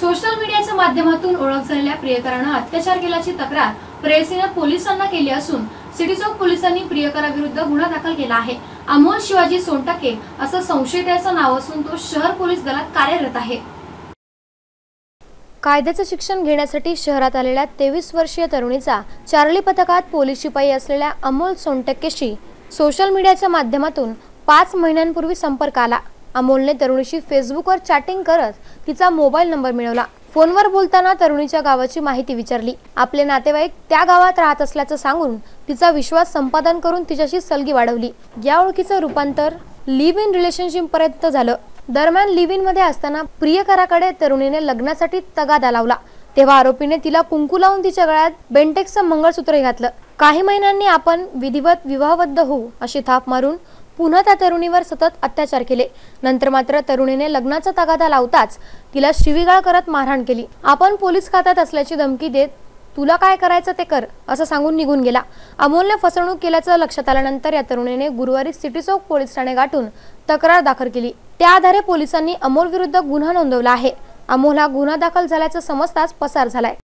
Social मीडियाच्या माध्यमातून ओळख झालेल्या प्रियकरानं अत्याचार केल्याची तक्रार प्रेयसीनं पोलिसांना केली असून सिटी चौक पोलिसांनी प्रियकराविरुद्ध गुन्हा दाखल केला आहे. अमोल शिवाजी सोनटके असं संशयिताचं नाव असून तो शहर पोलीस दलात कार्यरत आहे. कायद्याचं शिक्षण घेण्यासाठी शहरात आलेल्या तेवीस वर्षीय तरुणीचा चार्ली पथकात पोलीस शिपाई असलेल्या अमोल सोनटक्केशी सोशल मीडियाच्या माध्यमातून पाच महिन्यांपूर्वी संपर्क आला. अमोलने तरुणीशी फेसबुकवर चॅटिंग करत तिचा मोबाईल नंबर मिळवला. फोनवर बोलताना तरुणीच्या गावाची माहिती विचारली. आपले नातेवाईक त्या गावात राहत असल्याचं सांगून तिचा विश्वास संपादन करून तिच्याशी सलगी वाढवली. या ओळखीचं रूपांतर लिव्ह इन रिलेशनशिप पर्यंत झालं. दरम्यान लिव्ह इनमध्ये असताना प्रियकराकडे तरुणीने लग्नासाठी तगादा लावला. तेव्हा आरोपीने तिला कुंकू लावून तिच्या गळ्यात बेंटेक्सचं मंगळसूत्र घातलं. काही महिन्यांनी आपण विधिवत विवाहबद्ध होऊ अशी थाप मारून पुन्हा त्या तरुणीवर सतत अत्याचार केले. नंतर मात्र तरुणीने लग्नाचा तगादा लावताच तिला शिवीगाळ करत मारहाण केली. आपण पोलीस खात्यात असल्याची धमकी देत तुला काय करायचं ते कर असं सांगून निघून गेला. अमोलने फसवणूक केल्याचं लक्षात आल्यानंतर या तरुणीने गुरुवारी सिटी चौक पोलीस ठाणे गाठून तक्रार दाखल केली. त्या आधारे पोलिसांनी अमोल विरुद्ध गुन्हा नोंदवला आहे. अमोल हा गुन्हा दाखल झाल्याचं समजताच पसार झालाय.